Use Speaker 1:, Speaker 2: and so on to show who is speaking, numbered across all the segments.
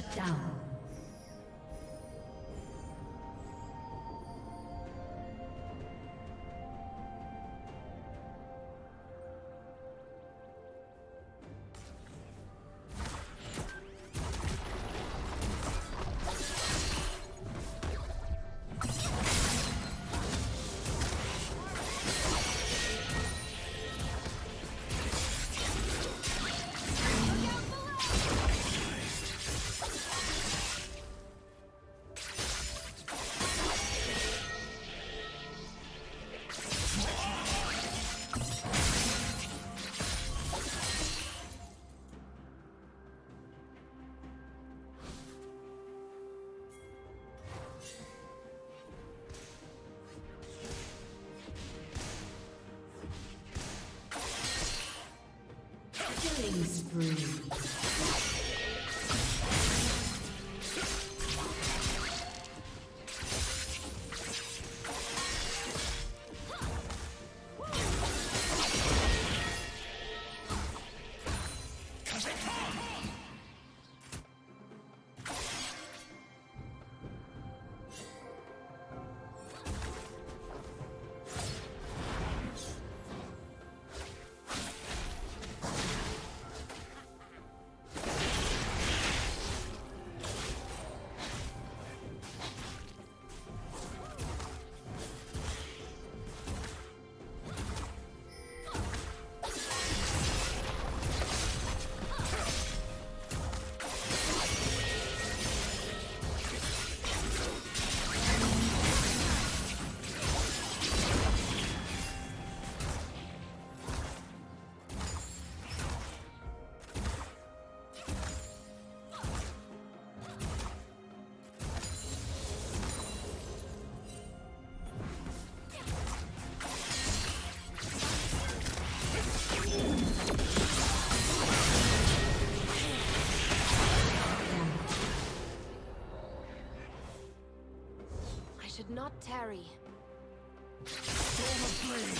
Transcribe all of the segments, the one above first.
Speaker 1: Shut down.
Speaker 2: Tarry.
Speaker 1: Killing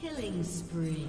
Speaker 1: Killing spree.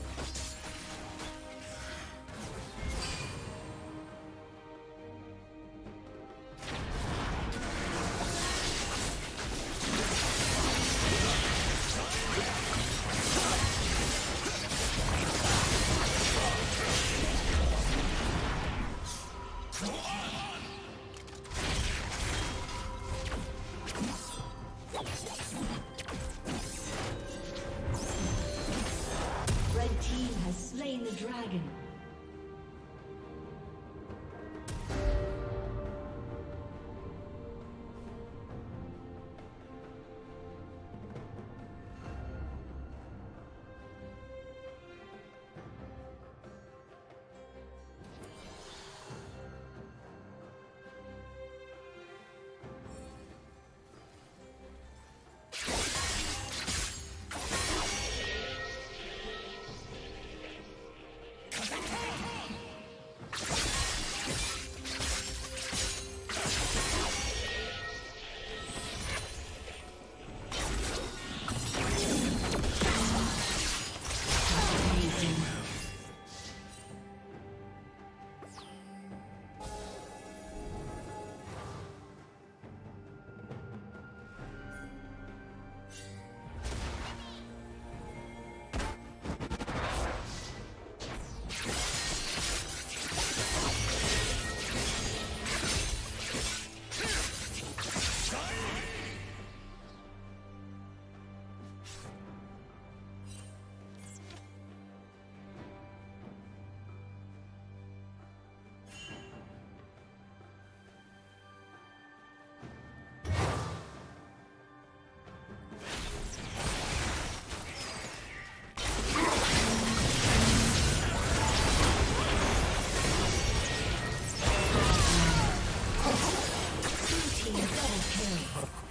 Speaker 1: Team double kill.